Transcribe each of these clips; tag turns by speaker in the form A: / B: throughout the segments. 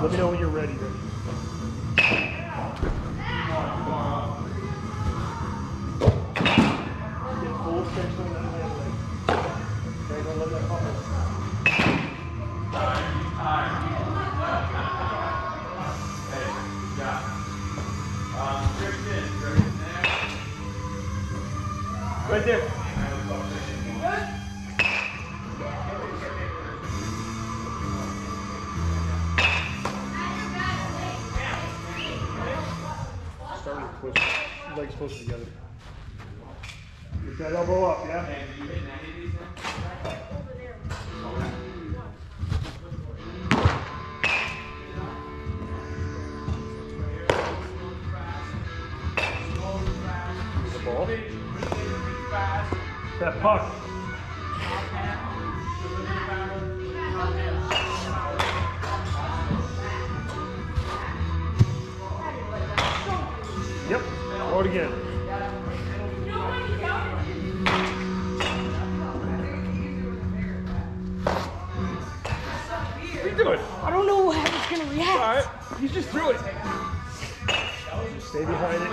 A: Let me know when you're ready. Rick. Get full extension on that hand leg. Okay, don't let that pop. Right there. Legs close together. Get that elbow up, yeah? The ball. That puck. Throw it again. What are you doing?
B: I don't know how it's gonna react.
A: All right. You just threw it. Just stay behind it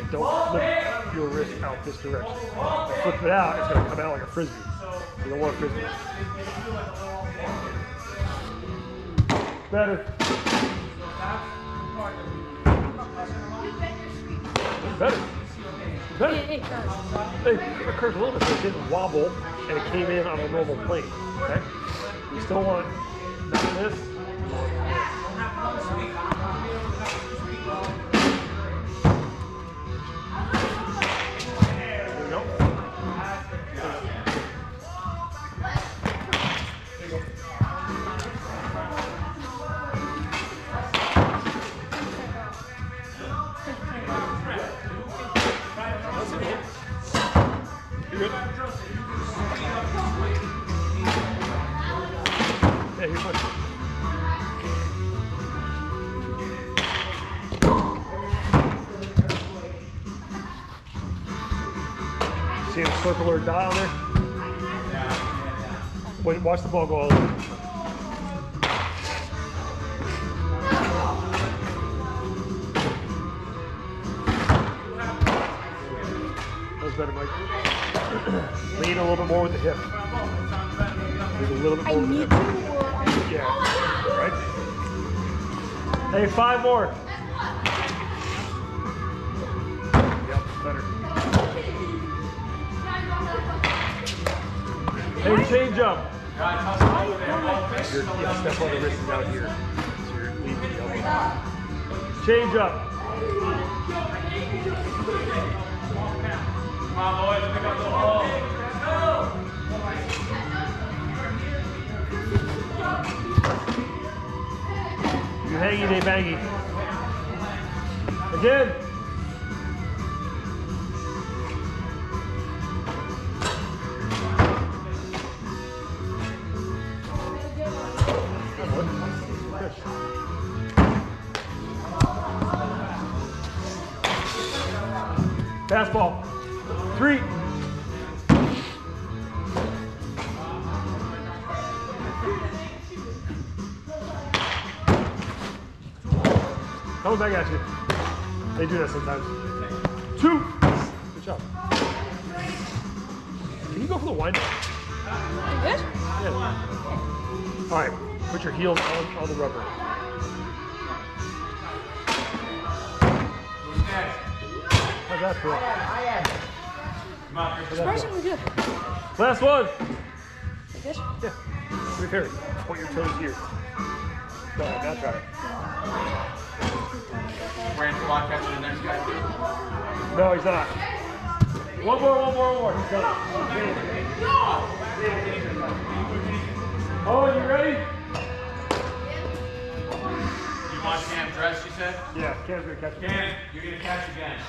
A: and don't flip your wrist out this direction. If you flip it out, it's going to come out like a frisbee. You don't want a frisbee. Better. Better. Better.
B: Guys.
A: It occurs a little bit, so it didn't wobble and it came in on a normal plane. Okay? You still want this. You're good. Yeah, you're fine. See a circular there? Wait, watch the ball go all the way. That was better, Mike. Lean a little bit more with the hip. Lean a little bit more the
B: need to I
A: Yeah. Right? Hey, five more. Yep, better. Hey, change up. Your step on the wrist is out here. Change up.
C: Come on,
A: They bangy. Again. Fastball. Three. Coming back at you. They do that sometimes. Two. Good job. Can you go for the wind up?
B: good?
A: Yeah. All right. Put your heels on, on the rubber. How's that feel?
C: Come.
B: Surprisingly good.
A: Last one.
B: This?
A: Yeah. Right here. Point your toes here. Go ahead. Now try it.
C: Brandon, come on, catch the next guy. too.
A: No, he's not. One more, one more, one more. He's done. Oh, you ready?
C: You want Cam dressed, you said?
A: Yeah, Cam's gonna catch it.
C: Cam, you're gonna catch again.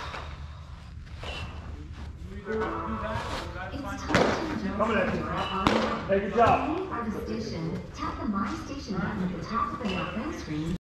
A: Coming at you. Hey, good job.
D: For the station, tap the My Station button at the top of the left screen.